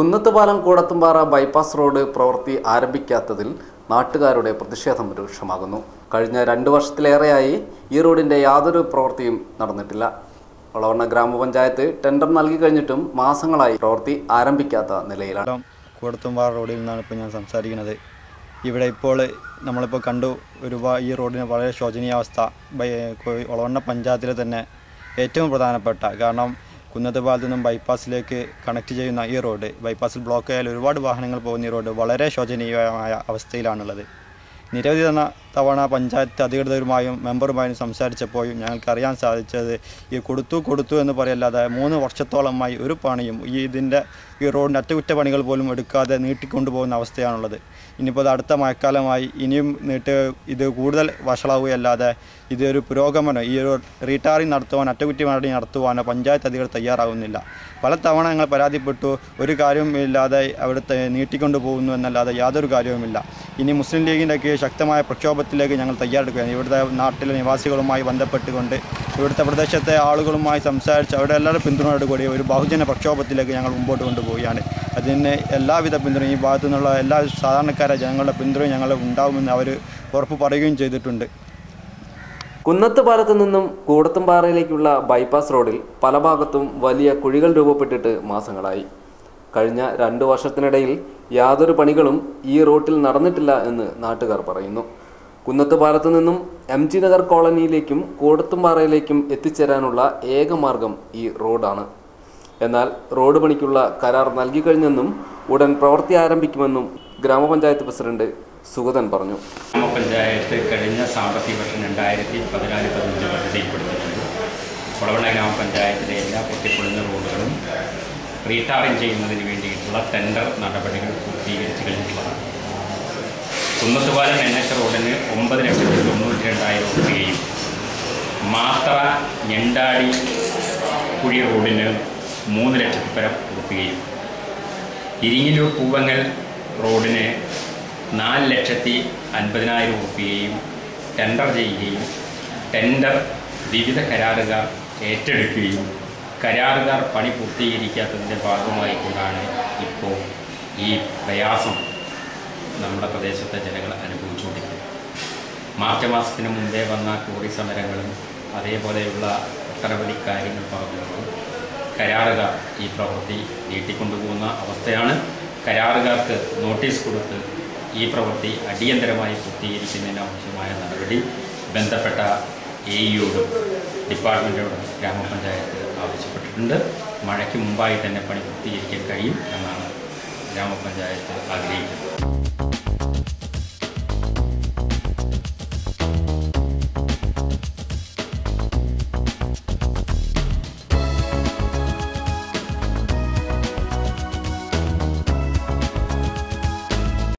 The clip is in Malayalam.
കുന്നത്തുപാലം കൂടത്തുംപാറ ബൈപ്പാസ് റോഡ് പ്രവൃത്തി ആരംഭിക്കാത്തതിൽ നാട്ടുകാരുടെ പ്രതിഷേധം രൂക്ഷമാകുന്നു. കഴിഞ്ഞ രണ്ടു വർഷത്തിലേറെയായി ഈ റോഡിന്റെ യാതൊരു പ്രവൃത്തിയും നടന്നിട്ടില്ല. വളവണ്ണ ഗ്രാമപഞ്ചായത്ത് ടെൻഡർ നൽകി കഴിഞ്ഞിട്ടും മാസങ്ങളായി പ്രവൃത്തി ആരംഭിക്കാത്ത നിലയിലാണ്. കൂടത്തുംപാറ റോഡിൽ നിന്നാണ് ഇപ്പോൾ ഞാൻ സംസാരിക്കുന്നത്. ഇവിടെ ഇപ്പോൾ നമ്മളിപ്പോൾ കണ്ടു ഒരു ഈ റോഡിന് വളരെ ശോചനീയാവസ്ഥ. വളവണ്ണ പഞ്ചായത്തിലെ തന്നെ ഏറ്റവും പ്രധാനപ്പെട്ട കാരണം കുന്നത്ത് നിന്നും ബൈപ്പാസിലേക്ക് കണക്ട് ചെയ്യുന്ന ഈ റോഡ് ബൈപ്പാസിൽ ബ്ലോക്ക് ആയാൽ ഒരുപാട് വാഹനങ്ങൾ പോകുന്ന ഈ റോഡ് വളരെ ശോചനീയമായ അവസ്ഥയിലാണുള്ളത്. നിരവധി തവണ തവണ പഞ്ചായത്ത് അധികൃതരുമായും മെമ്പറുമായും സംസാരിച്ചപ്പോഴും ഞങ്ങൾക്കറിയാൻ സാധിച്ചത് ഈ കൊടുത്തു കൊടുത്തു എന്ന് പറയല്ലാതെ മൂന്ന് വർഷത്തോളമായി ഒരു പണിയും ഈ ഇതിന്റെ ഈ റോഡിന്റെ അറ്റകുറ്റപ്പണികൾ പോലും എടുക്കാതെ നീട്ടിക്കൊണ്ടുപോകുന്ന അവസ്ഥയാണുള്ളത്. ഇനിയിപ്പോൾ അത് അടുത്ത മഴക്കാലമായി ഇനിയും നീട്ട് ഇത് കൂടുതൽ വഷളാവുകയല്ലാതെ ഇതൊരു പുരോഗമനം ഈ ഒരു റീടാറിങ് നടത്തുവാൻ അറ്റകുറ്റപ്പണി നടത്തുവാനോ പഞ്ചായത്ത് അധികൃതർ തയ്യാറാവുന്നില്ല. പല തവണ ഞങ്ങൾ പരാതിപ്പെട്ടു ഒരു കാര്യവുമില്ലാതെ അവിടുത്തെ നീട്ടിക്കൊണ്ടു പോകുന്നു എന്നല്ലാതെ യാതൊരു കാര്യവുമില്ല. ഇനി മുസ്ലിം ലീഗിന്റെയൊക്കെ ശക്തമായ പ്രക്ഷോഭത്തിലേക്ക് ഞങ്ങൾ തയ്യാറെടുക്കുകയാണ്. ഇവിടുത്തെ നാട്ടിലെ നിവാസികളുമായി ബന്ധപ്പെട്ടുകൊണ്ട് ഇവിടുത്തെ പ്രദേശത്തെ ആളുകളുമായി സംസാരിച്ച് അവിടെ എല്ലാവരും പിന്തുണയോടുകൂടി ഒരു ബഹുജന പ്രക്ഷോഭത്തിലേക്ക് ഞങ്ങൾ മുമ്പോട്ട് കൊണ്ടുപോവുകയാണ്. അതിന് എല്ലാവിധ പിന്തുണയും ഈ ഭാഗത്തു നിന്നുള്ള എല്ലാ സാധാരണക്കാരെ ജനങ്ങളുടെ പിന്തുണയും ഞങ്ങൾ ഉണ്ടാവുമെന്ന് അവർ ഉറപ്പ് പറയുകയും ചെയ്തിട്ടുണ്ട്. കുന്നത്ത് പാലത്ത് നിന്നും കൂടത്തുംപാറയിലേക്കുള്ള ബൈപ്പാസ് റോഡിൽ പല ഭാഗത്തും വലിയ കുഴികൾ രൂപപ്പെട്ടിട്ട് മാസങ്ങളായി. കഴിഞ്ഞ രണ്ടു വർഷത്തിനിടയിൽ യാതൊരു പണികളും ഈ റോട്ടിൽ നടന്നിട്ടില്ല എന്ന് നാട്ടുകാർ പറയുന്നു. കുന്നത്ത് പാലത്ത് നിന്നും എം ജി നഗർ കോളനിയിലേക്കും കൂടത്തുംപാറയിലേക്കും എത്തിച്ചേരാനുള്ള ഏക മാർഗം ഈ റോഡാണ്. എന്നാൽ റോഡ് പണിക്കുള്ള കരാർ നൽകിക്കഴിഞ്ഞെന്നും ഉടൻ പ്രവൃത്തി ആരംഭിക്കുമെന്നും ഗ്രാമപഞ്ചായത്ത് പ്രസിഡന്റ് സുഗതൻ പറഞ്ഞു. ഗ്രാമപഞ്ചായത്ത് കഴിഞ്ഞ സാമ്പത്തിക വർഷം രണ്ടായിരത്തി പതിനാല് പതിനഞ്ച് പദ്ധതിയിൽപ്പെടുത്തിയിട്ടുണ്ട് കൊളവണ ഗ്രാമപഞ്ചായത്തിലെ എല്ലാ പൊട്ടിപ്പൊളിഞ്ഞ റോഡുകളും റീടാറിംഗ് ചെയ്യുന്നതിന് വേണ്ടിയിട്ടുള്ള ടെൻഡർ നടപടികൾ പൂർത്തീകരിച്ചു കഴിഞ്ഞിട്ടുള്ളതാണ്. കുന്നത്തുപാലം എൻ എച്ച് റോഡിന് ഒമ്പത് ലക്ഷത്തി തൊണ്ണൂറ്റി രണ്ടായിരം രൂപയും മാത്ര ഞണ്ടാടി കുഴി റോഡിന് മൂന്ന് ലക്ഷത്തി പരം കൊടുക്കുകയും ഇരിങ്ങലൂർ പൂവങ്ങൽ റോഡിന് നാല് ലക്ഷത്തി അൻപതിനായിരം രൂപയും ടെൻഡർ ചെയ്യുകയും ടെൻഡർ വിവിധ കരാറുകാർ ഏറ്റെടുക്കുകയും കരാറുകാർ പണി പൂർത്തീകരിക്കാത്തതിന്റെ ഭാഗമായി കൊണ്ടാണ് ഇപ്പോൾ ഈ പ്രയാസം നമ്മുടെ പ്രദേശത്തെ ജനങ്ങൾ അനുഭവിച്ചുകൊണ്ടിരിക്കുന്നത്. മാർച്ച് മാസത്തിന് മുമ്പേ വന്ന കോറി സമരങ്ങളും അതേപോലെയുള്ള ഒട്ടനവധി കാര്യങ്ങൾ പറഞ്ഞുകൊണ്ട് കരാറുകാർ ഈ പ്രവൃത്തി നീട്ടിക്കൊണ്ടുപോകുന്ന അവസ്ഥയാണ്. കരാറുകാർക്ക് നോട്ടീസ് കൊടുത്ത് ഈ പ്രവൃത്തി അടിയന്തരമായി പൂർത്തീകരിക്കുന്നതിന് ആവശ്യമായ നടപടി ബന്ധപ്പെട്ട എ ഇയോടും ഡിപ്പാർട്ട്മെന്റോടും ഗ്രാമപഞ്ചായത്ത് ആവശ്യപ്പെട്ടിട്ടുണ്ട്. മഴയ്ക്ക് മുമ്പായി തന്നെ പണി പൂർത്തീകരിക്കാൻ കഴിയും എന്നാണ് ഗ്രാമപഞ്ചായത്ത് ആഗ്രഹിക്കുന്നത്.